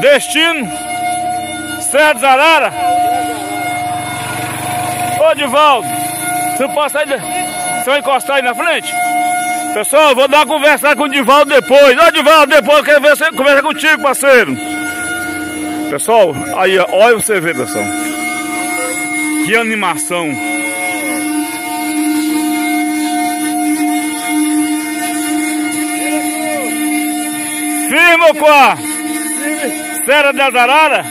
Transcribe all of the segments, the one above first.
Destino, Serra de Zarara. Ô, Divaldo, você passa aí, você vai encostar aí na frente? Pessoal, vou dar uma conversar com o Divaldo depois. Ô, Divaldo, depois eu quero ver você conversar contigo, parceiro. Pessoal, aí, ó, olha você ver, pessoal. Que animação. Firma, Quá! Serra da Zarara?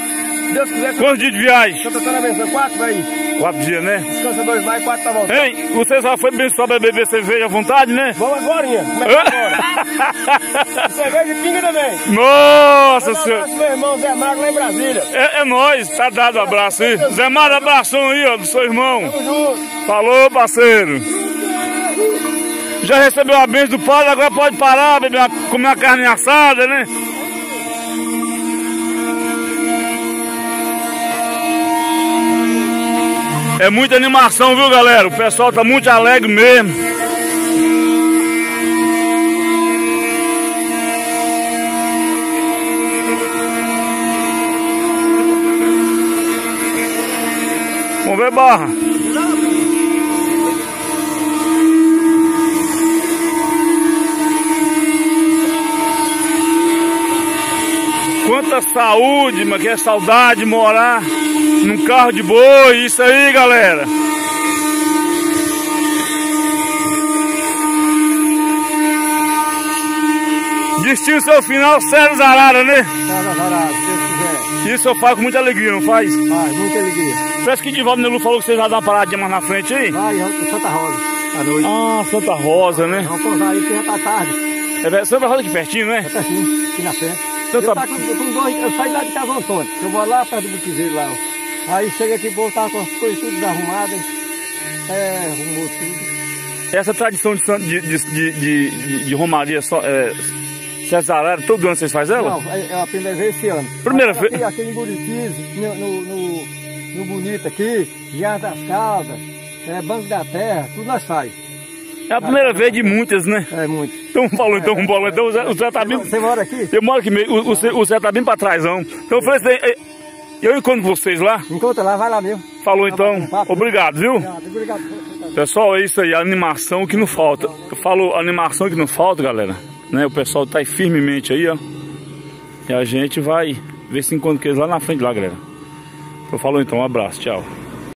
Deus quiser. Quantos dias de viagem? Santa Antônio abençoe. Quatro, vai. Quatro dias, né? Descansa dois mais, quatro tá voltando. Hein? Você já foi abençoado pra beber cerveja à vontade, né? Vamos agora, Como é que é agora? Cerveja e pinga também. Nossa Manda um senhora! abraço, meu irmão Zé Magro lá em Brasília. É, é nóis, tá dado um abraço aí. Zé Mário, abração aí, ó, do seu irmão. Tamo junto. Falou, parceiro. Já recebeu a benção do padre, agora pode parar, beber uma, comer uma carne assada, né? É muita animação, viu, galera? O pessoal tá muito alegre mesmo. Vamos ver barra. Quanta saúde, mas que é saudade de morar num carro de boi, isso aí, galera. Destino seu final, Sérgio Zarara, né? Casa Zarado, se Deus quiser. Isso eu faço com muita alegria, não faz? Vai, muita alegria. Parece que Divaldo Nelu falou que vocês vão dar uma paradinha mais na frente aí. Vai, Santa Rosa, à noite. Ah, Santa Rosa, né? Vamos pousar aí, porque já tá tarde. É, Santa Rosa aqui pertinho, né? É pertinho, aqui na frente. Então eu, tá- com, com dois, eu saí lá de Casa Antônio, eu moro lá perto do Butizeiro lá. ó. Aí chega aqui, vou estar com as coisas tudo desarrumadas. É, arrumou tudo. Essa tradição de, de, de, de, de, Romaria, só, é, Zarara, todo ano vocês fazem ela? Não, é, é a primeira vez esse ano. Primeira aqui, vez? Aqui em Buritis, no, no, no, no Bonito aqui, Jardim das Caldas, é, Banco da Terra, tudo nós faz. É a primeira vez de muitas, né? É muito. Então falou, então vamos Então o Zé, o Zé tá bem. Você mora aqui? Eu moro aqui mesmo, o, o, o Zé tá bem pra trás, não. Então eu falei assim, eh, eu encontro vocês lá. Encontra lá, vai lá mesmo. Falou então, obrigado, viu? Obrigado, obrigado. Pessoal, é isso aí, a animação que não falta. Eu falo animação que não falta, galera. Né? O pessoal tá aí firmemente aí, ó. E a gente vai ver se encontra eles lá na frente lá, galera. Eu falo então, um abraço, tchau.